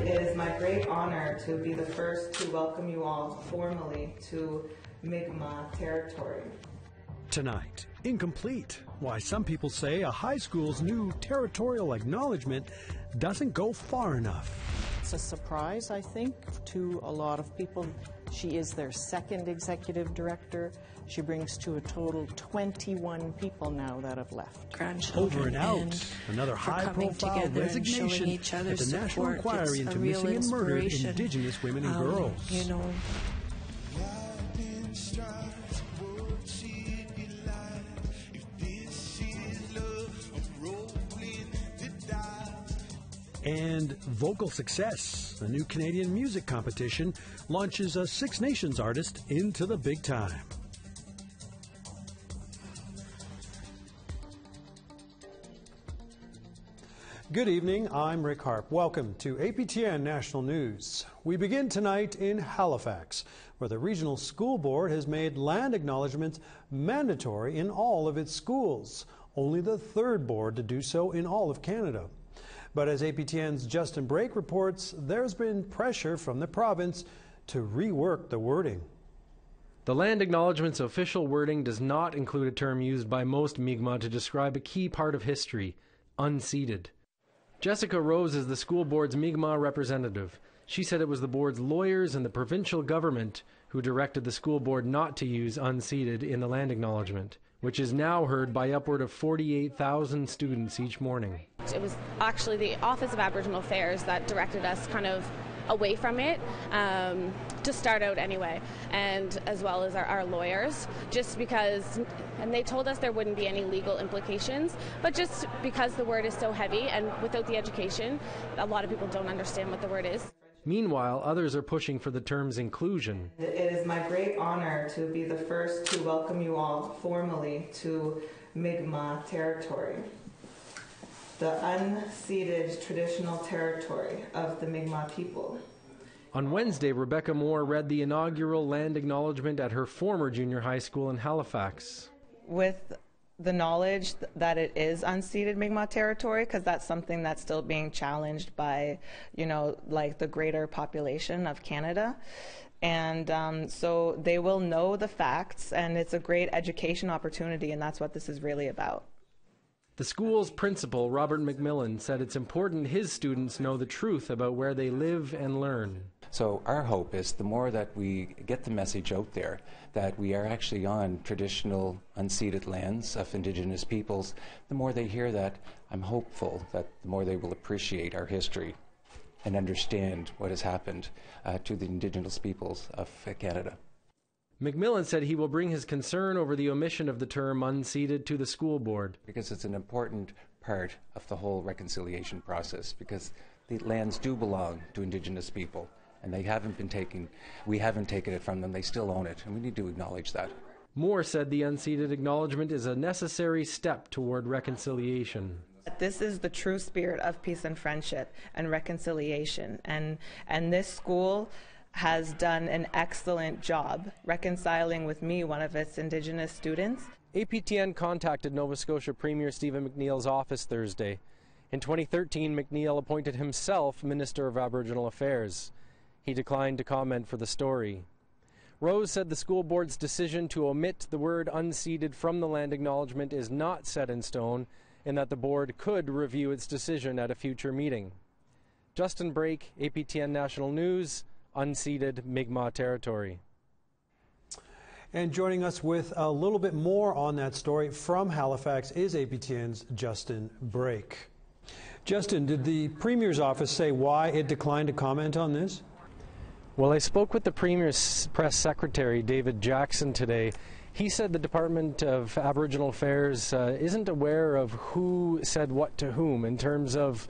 It is my great honor to be the first to welcome you all formally to Mi'kmaq territory. Tonight, incomplete. Why some people say a high school's new territorial acknowledgement doesn't go far enough. It's a surprise, I think, to a lot of people. She is their second executive director. She brings to a total 21 people now that have left. Grandchildren Over and out. and Another for high coming profile together resignation showing each other at the National. Inquiry into Missing and Murdered. Indigenous Women and Um, Girls. You know, And Vocal Success, a new Canadian music competition, launches a Six Nations artist into the big time. Good evening, I'm Rick Harp. Welcome to APTN National News. We begin tonight in Halifax, where the Regional School Board has made land acknowledgements mandatory in all of its schools, only the third board to do so in all of Canada. But as APTN's Justin Brake reports, there's been pressure from the province to rework the wording. The land acknowledgement's official wording does not include a term used by most Mi'kmaq to describe a key part of history unceded. Jessica Rose is the school board's Mi'kmaq representative. She said it was the board's lawyers and the provincial government who directed the school board not to use unceded in the land acknowledgement, which is now heard by upward of 48,000 students each morning. It was actually the Office of Aboriginal Affairs that directed us kind of away from it um, to start out anyway, and as well as our, our lawyers, just because, and they told us there wouldn't be any legal implications, but just because the word is so heavy and without the education, a lot of people don't understand what the word is. Meanwhile, others are pushing for the term's inclusion. It is my great honor to be the first to welcome you all formally to Mi'kmaq territory, the unceded traditional territory of the Mi'kmaq people. On Wednesday, Rebecca Moore read the inaugural land acknowledgement at her former junior high school in Halifax. with the knowledge that it is unceded Mi'kmaq territory, because that's something that's still being challenged by, you know, like the greater population of Canada. And um, so they will know the facts, and it's a great education opportunity, and that's what this is really about. The school's principal, Robert McMillan, said it's important his students know the truth about where they live and learn. So our hope is the more that we get the message out there that we are actually on traditional unceded lands of indigenous peoples, the more they hear that, I'm hopeful that the more they will appreciate our history and understand what has happened uh, to the indigenous peoples of Canada. McMillan said he will bring his concern over the omission of the term unceded to the school board. Because it's an important part of the whole reconciliation process, because the lands do belong to indigenous people and they haven't been taken, we haven't taken it from them, they still own it, and we need to acknowledge that. Moore said the unceded acknowledgement is a necessary step toward reconciliation. This is the true spirit of peace and friendship and reconciliation. And, and this school has done an excellent job reconciling with me, one of its Indigenous students. APTN contacted Nova Scotia Premier Stephen McNeil's office Thursday. In 2013, McNeil appointed himself Minister of Aboriginal Affairs. He declined to comment for the story. Rose said the school board's decision to omit the word unceded from the land acknowledgement is not set in stone and that the board could review its decision at a future meeting. Justin Brake, APTN National News, unceded Mi'kmaq territory. And joining us with a little bit more on that story from Halifax is APTN's Justin Brake. Justin, did the Premier's office say why it declined to comment on this? Well, I spoke with the Premier's press secretary, David Jackson, today. He said the Department of Aboriginal Affairs uh, isn't aware of who said what to whom in terms of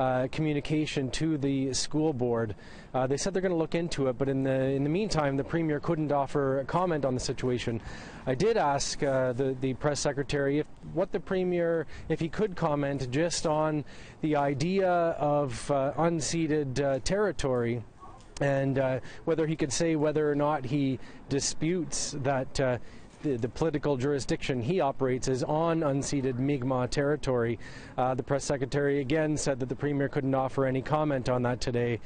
uh, communication to the school board. Uh, they said they're going to look into it, but in the in the meantime, the premier couldn't offer a comment on the situation. I did ask uh, the the press secretary if what the premier, if he could comment just on the idea of uh, unceded uh, territory and uh, whether he could say whether or not he disputes that uh, the, the, political jurisdiction he operates is on unceded Mi'kmaq territory. Uh, the press secretary again said that the premier couldn't offer any comment on that today.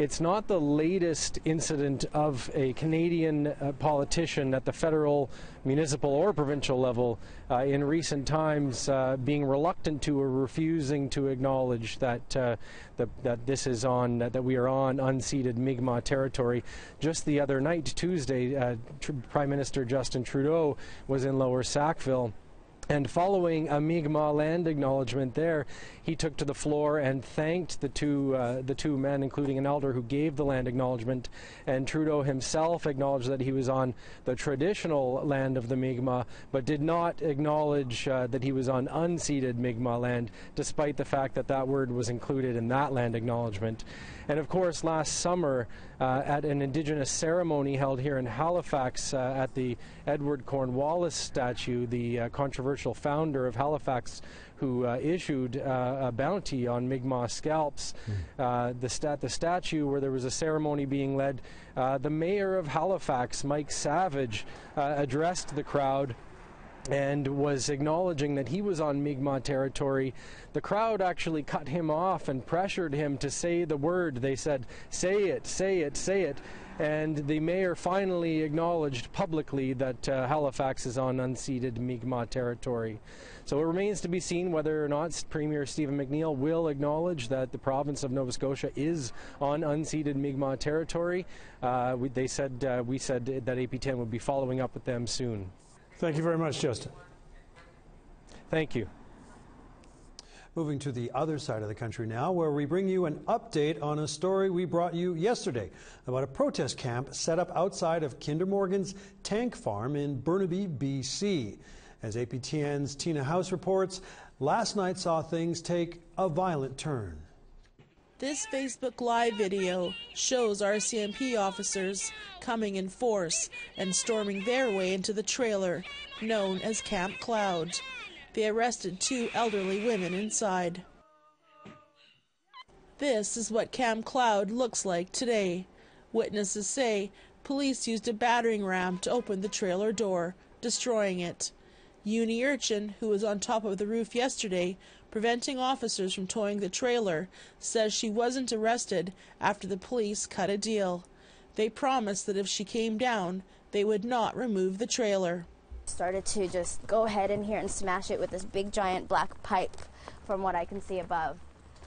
It's not the latest incident of a Canadian uh, politician at the federal, municipal, or provincial level uh, in recent times uh, being reluctant to or refusing to acknowledge that uh, the, that this is on that we are on unceded Mi'kmaq territory. Just the other night, Tuesday, uh, Prime Minister Justin Trudeau was in Lower Sackville. And following a Mi'kmaq land acknowledgement there, he took to the floor and thanked the two uh, the two men, including an elder who gave the land acknowledgement. And Trudeau himself acknowledged that he was on the traditional land of the Mi'kmaq, but did not acknowledge uh, that he was on unceded Mi'kmaq land, despite the fact that that word was included in that land acknowledgement. And of course, last summer, at an Indigenous ceremony held here in Halifax uh, at the Edward Cornwallis statue, the uh, controversial founder of Halifax who uh, issued uh, a bounty on Mi'kmaq scalps. Mm. the, stat- the statue where there was a ceremony being led, the mayor of Halifax, Mike Savage, addressed the crowd and was acknowledging that he was on Mi'kmaq territory. The crowd actually cut him off and pressured him to say the word. They said, Say it, say it, say it. And the mayor finally acknowledged publicly that uh, Halifax is on unceded Mi'kmaq territory. So it remains to be seen whether or not Premier Stephen McNeil will acknowledge that the province of Nova Scotia is on unceded Mi'kmaq territory. Uh, we, they said uh, we said that APTN would be following up with them soon. Thank you very much, Justin. Thank you. Moving to the other side of the country now, where we bring you an update on a story we brought you yesterday about a protest camp set up outside of Kinder Morgan's tank farm in Burnaby, BC. As APTN's Tina House reports, last night saw things take a violent turn. This Facebook Live video shows RCMP officers coming in force and storming their way into the trailer known as Camp Cloud. They arrested two elderly women inside. This is what Camp Cloud looks like today. Witnesses say police used a battering ram to open the trailer door, destroying it. Uni Urchin, who was on top of the roof yesterday, preventing officers from towing the trailer, says she wasn't arrested after the police cut a deal. They promised that if she came down, they would not remove the trailer. Started to just go ahead in here and smash it with this big giant black pipe from what I can see above.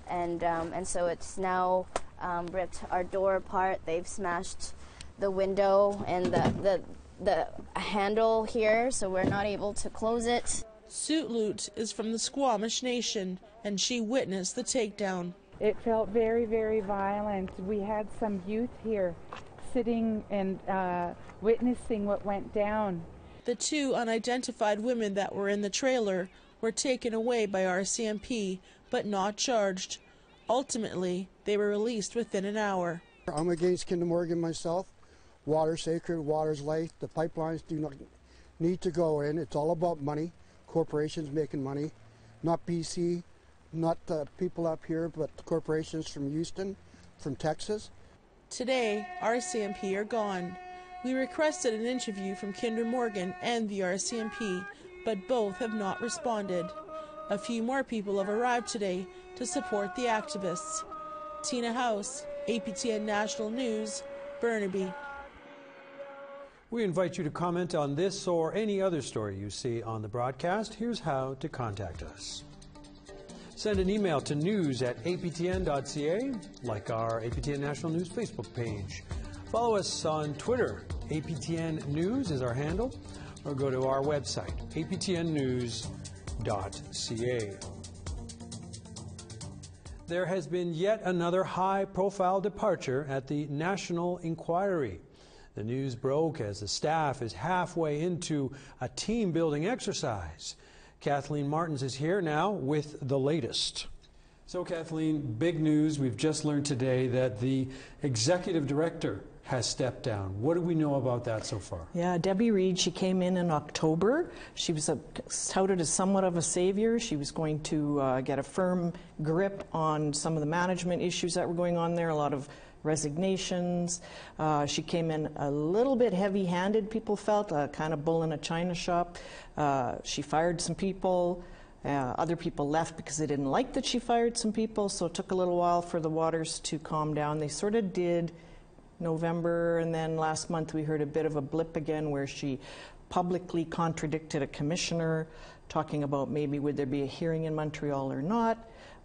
And, um, and so it's now um, ripped our door apart. They've smashed the window and the, the, the handle here, so we're not able to close it. Suitlut is from the Squamish Nation, and she witnessed the takedown. It felt very, very violent. We had some youth here sitting and uh, witnessing what went down. The two unidentified women that were in the trailer were taken away by RCMP, but not charged. Ultimately, they were released within an hour. I'm against Kinder Morgan myself. Water sacred, water's life. The pipelines do not need to go in. It's all about money corporations making money, not BC, not the people up here, but corporations from Houston, from Texas. Today, RCMP are gone. We requested an interview from Kinder Morgan and the RCMP, but both have not responded. A few more people have arrived today to support the activists. Tina House, APTN National News, Burnaby. We invite you to comment on this or any other story you see on the broadcast. Here's how to contact us. Send an email to news at aptn.ca, like our APTN National News Facebook page. Follow us on Twitter. APTN News is our handle, or go to our website, aptnnews.ca. There has been yet another high profile departure at the National Inquiry. The news broke as the staff is halfway into a team building exercise. Kathleen Martens is here now with the latest. So, Kathleen, big news. We've just learned today that the executive director has stepped down. What do we know about that so far? Yeah, Debbie Reid, she came in in October. She was a, touted as somewhat of a savior. She was going to uh, get a firm grip on some of the management issues that were going on there, a lot of resignations. Uh, she came in a little bit heavy handed, people felt, a kind of bull in a china shop. Uh, she fired some people. Uh, other people left because they didn't like that she fired some people, so it took a little while for the waters to calm down. They sort of did November, and then last month we heard a bit of a blip again where she publicly contradicted a commissioner, talking about maybe would there be a hearing in Montreal or not.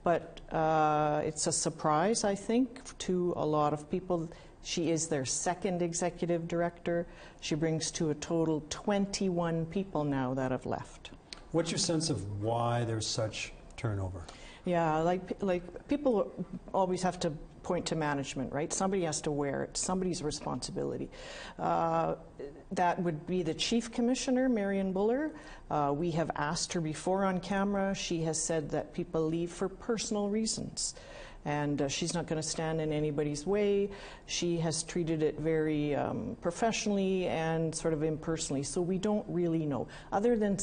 But uh, it's a surprise, I think, to a lot of people. She is their second executive director. She brings to a total 21 people now that have left. What's your sense of why there's such turnover? Yeah, like like people always have to point to management, right? Somebody has to wear it. Somebody's responsibility. Uh, that would be the chief commissioner, Marion Buller. Uh, we have asked her before on camera. She has said that people leave for personal reasons. And uh, she's not going to stand in anybody's way. She has treated it very um, professionally and sort of impersonally. So we don't really know. Other than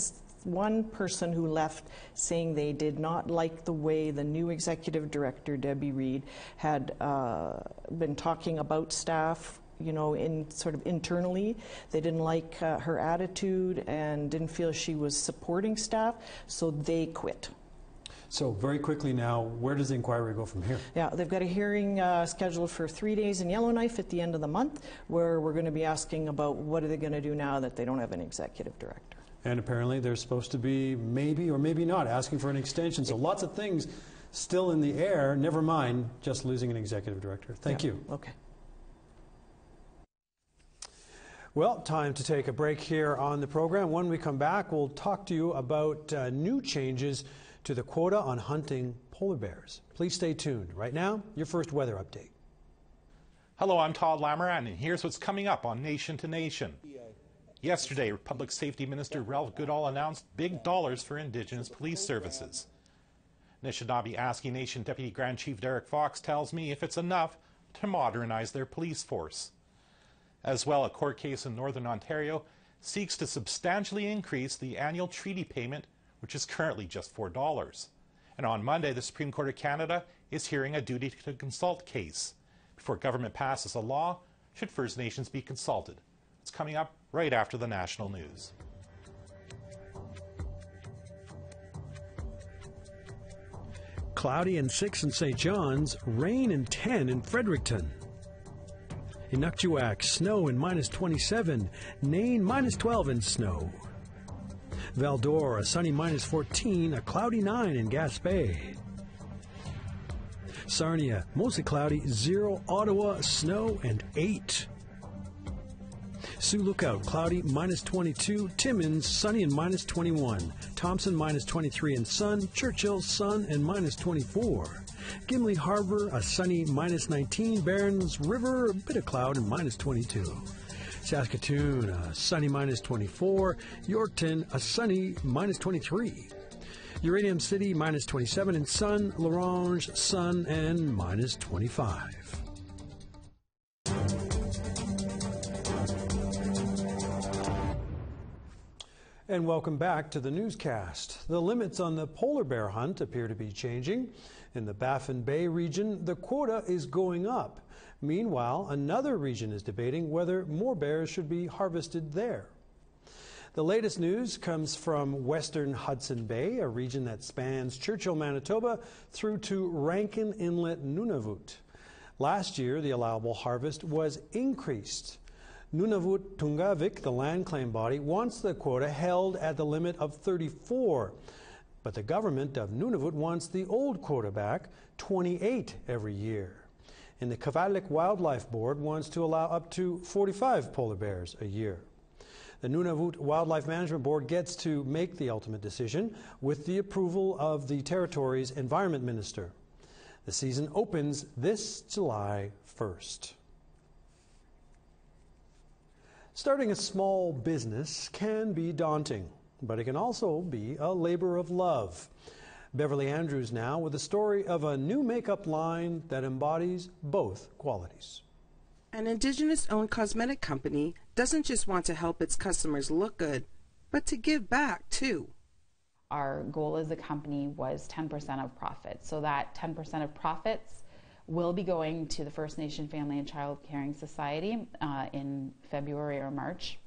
one person who left saying they did not like the way the new executive director, Debbie Reid, had uh, been talking about staff you know, in sort of internally. They didn't like uh, her attitude and didn't feel she was supporting staff, so they quit. So, very quickly now, where does the inquiry go from here? Yeah, they've got a hearing uh, scheduled for three days in Yellowknife at the end of the month, where we're going to be asking about what are they going to do now that they don't have an executive director. And apparently they're supposed to be maybe or maybe not asking for an extension. So lots of things still in the air, never mind just losing an executive director. Thank yeah. you. Okay. Well, time to take a break here on the program. When we come back, we'll talk to you about uh, new changes to the quota on hunting polar bears. Please stay tuned. Right now, your first weather update. Hello, I'm Todd Lamirande, and here's what's coming up on Nation to Nation. Yesterday, Public Safety Minister Ralph Goodale announced big dollars for Indigenous police services. Nishnawbe Aski Nation Deputy Grand Chief Derek Fox tells me if it's enough to modernize their police force. As well, a court case in Northern Ontario seeks to substantially increase the annual treaty payment, which is currently just $4. And on Monday, the Supreme Court of Canada is hearing a duty to consult case. Before government passes a law, should First Nations be consulted? It's coming up right after the national news. Cloudy and 6 in St. John's, rain and 10 in Fredericton. Inukjuak, snow and minus 27, Nain minus 12 in snow. Val-d'Or, a sunny minus 14, a cloudy 9 in Gaspé. Sarnia, mostly cloudy, 0, Ottawa, snow and 8. Sioux Lookout, cloudy, minus 22. Timmins, sunny and minus 21. Thompson, minus 23 and sun. Churchill, sun and minus 24. Gimli Harbor, a sunny minus 19. Berens River, a bit of cloud and minus 22. Saskatoon, a sunny minus 24. Yorkton, a sunny minus 23. Uranium City, minus 27 and sun. La Ronge, sun and minus 25. And welcome back to the newscast. The limits on the polar bear hunt appear to be changing. In the Baffin Bay region, the quota is going up. Meanwhile, another region is debating whether more bears should be harvested there. The latest news comes from western Hudson Bay, a region that spans Churchill, Manitoba, through to Rankin Inlet, Nunavut. Last year, the allowable harvest was increased. Nunavut Tunngavik, the land claim body, wants the quota held at the limit of 34. But the government of Nunavut wants the old quota back, 28 every year. And the Kivalliq Wildlife Board wants to allow up to 45 polar bears a year. The Nunavut Wildlife Management Board gets to make the ultimate decision with the approval of the territory's environment minister. The season opens this July 1st. Starting a small business can be daunting, but it can also be a labor of love. Beverly Andrews now with a story of a new makeup line that embodies both qualities. An Indigenous owned cosmetic company doesn't just want to help its customers look good, but to give back too. Our goal as a company was 10% of profits. So that 10% of profits will be going to the First Nation Family and Child Caring Society uh, in February or March.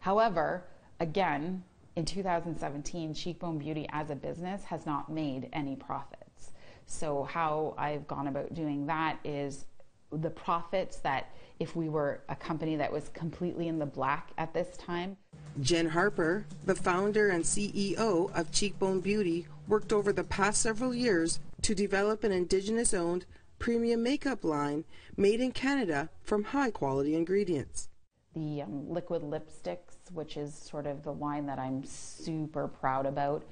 However, again, in 2017, Cheekbone Beauty as a business has not made any profits. So, how I've gone about doing that is the profits that if we were a company that was completely in the black at this time. Jen Harper, the founder and CEO of Cheekbone Beauty, worked over the past several years to develop an Indigenous owned premium makeup line made in Canada from high quality ingredients. The um, liquid lipsticks, which is sort of the line that I'm super proud about,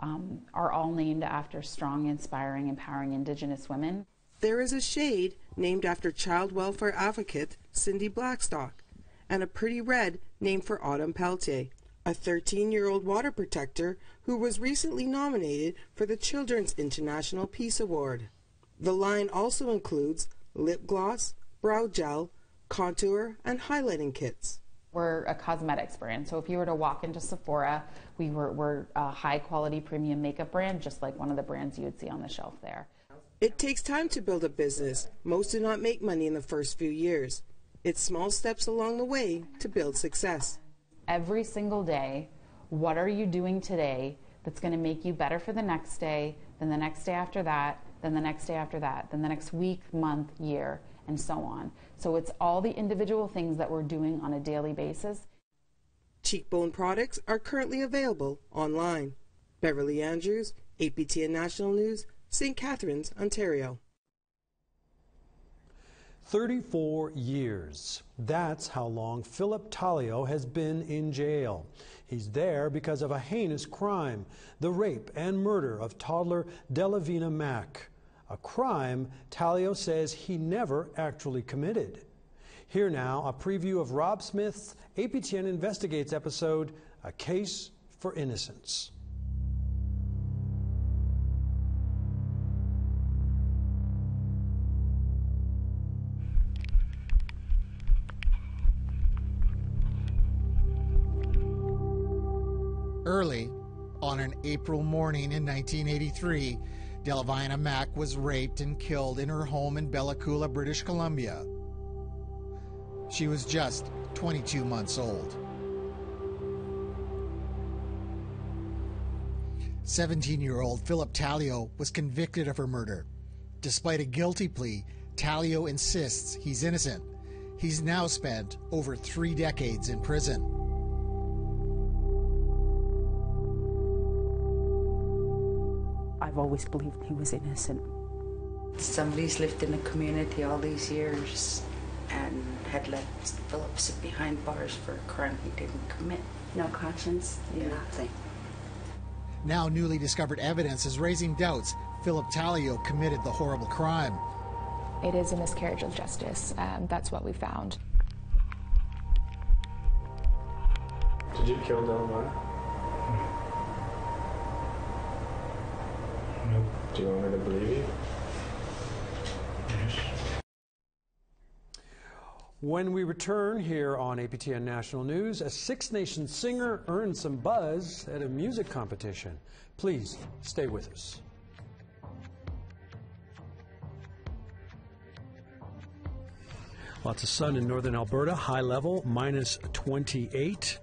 um, are all named after strong, inspiring, empowering Indigenous women. There is a shade named after child welfare advocate Cindy Blackstock, and a pretty red named for Autumn Peltier, a 13 year old water protector who was recently nominated for the Children's International Peace Award. The line also includes lip gloss, brow gel, contour, and highlighting kits. We're a cosmetics brand, so if you were to walk into Sephora, we were, we're a high quality premium makeup brand, just like one of the brands you would see on the shelf there. It takes time to build a business. Most do not make money in the first few years. It's small steps along the way to build success. Every single day, what are you doing today that's going to make you better for the next day, then the next day after that, then the next day after that, then the next week, month, year, and so on. So it's all the individual things that we're doing on a daily basis. Cheekbone products are currently available online. Beverly Andrews, APTN National News, St. Catharines, Ontario. 34 years. That's how long Philip Tallio has been in jail. He's there because of a heinous crime the rape and murder of toddler Delavina Mack. A crime Tallio says he never actually committed. Here now, a preview of Rob Smith's APTN Investigates episode A Case for Innocence. Early on an April morning in 1983, Delavina Mack was raped and killed in her home in Bella Coola, British Columbia. She was just 22 months old. 17 year old Philip Tallio was convicted of her murder. Despite a guilty plea, Tallio insists he's innocent. He's now spent over three decades in prison. I've always believed he was innocent. Somebody's lived in a community all these years and had let Philip sit behind bars for a crime he didn't commit. No conscience, nothing. Now, newly discovered evidence is raising doubts Philip Tallio committed the horrible crime. It is a miscarriage of justice. Um, that's what we found. Did you kill Delmar? No. Do you want her to believe you? Yes. When we return here on APTN National News, a Six Nation singer earned some buzz at a music competition. Please stay with us. Lots of sun in northern Alberta, high level, minus 28.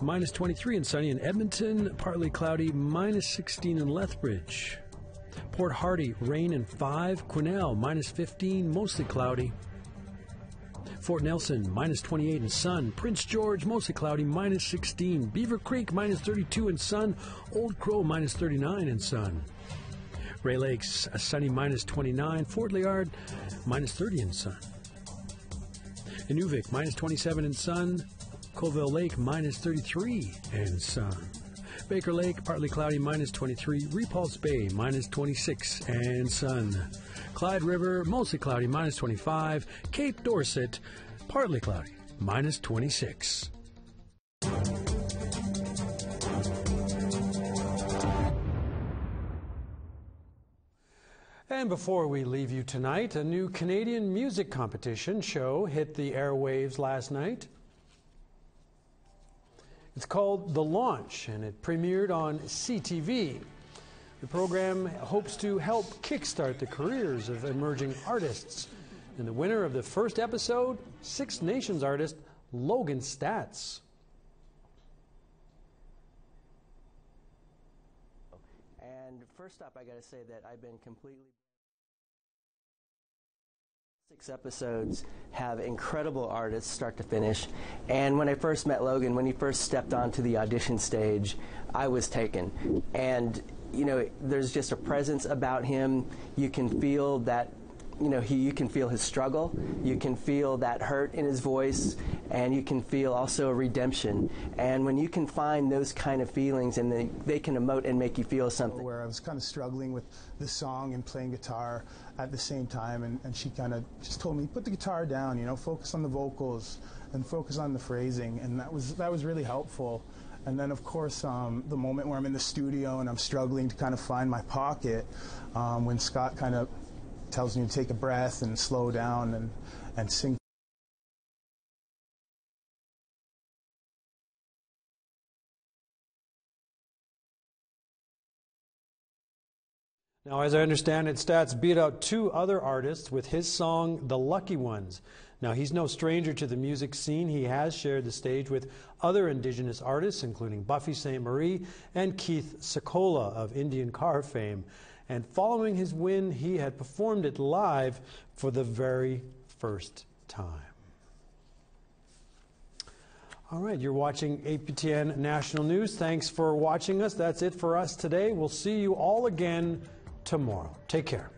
Minus 23 and sunny in Edmonton, partly cloudy, minus 16 in Lethbridge. Port Hardy, rain and 5. Quesnel, minus 15, mostly cloudy. Fort Nelson, minus 28 and sun. Prince George, mostly cloudy, minus 16. Beaver Creek, minus 32 and sun. Old Crow, minus 39 and sun. Rae Lakes, a sunny minus 29. Fort Liard, minus 30 and sun. Inuvik, minus 27 and sun. Colville Lake, minus 33 and sun. Baker Lake, partly cloudy, minus 23. Repulse Bay, minus 26 and sun. Clyde River, mostly cloudy, minus 25. Cape Dorset, partly cloudy, minus 26. And before we leave you tonight, a new Canadian music competition show hit the airwaves last night. It's called The Launch, and it premiered on CTV. The program hopes to help kickstart the careers of emerging artists. And the winner of the first episode, Six Nations artist Logan Staats. And first up, I got to say that I've been completely. Six episodes have incredible artists start to finish. And when I first met Logan, when he first stepped onto the audition stage, I was taken. And, you know, there's just a presence about him. You can feel that you know, he, you can feel his struggle, you can feel that hurt in his voice, and you can feel also a redemption. And when you can find those kind of feelings and they, they can emote and make you feel something. Where I was kind of struggling with the song and playing guitar at the same time, and, and she kind of just told me, put the guitar down, you know, focus on the vocals and focus on the phrasing, and that was, that was really helpful. And then, of course, um, the moment where I'm in the studio and I'm struggling to kind of find my pocket, um, when Scott kind of tells me to take a breath and slow down and, and sing. Now, as I understand it, Staats beat out two other artists with his song, The Lucky Ones. Now, he's no stranger to the music scene. He has shared the stage with other Indigenous artists, including Buffy Sainte-Marie and Keith Secola of Indian Car fame. And following his win, he had performed it live for the very first time. All right, you're watching APTN National News. Thanks for watching us. That's it for us today. We'll see you all again tomorrow. Take care.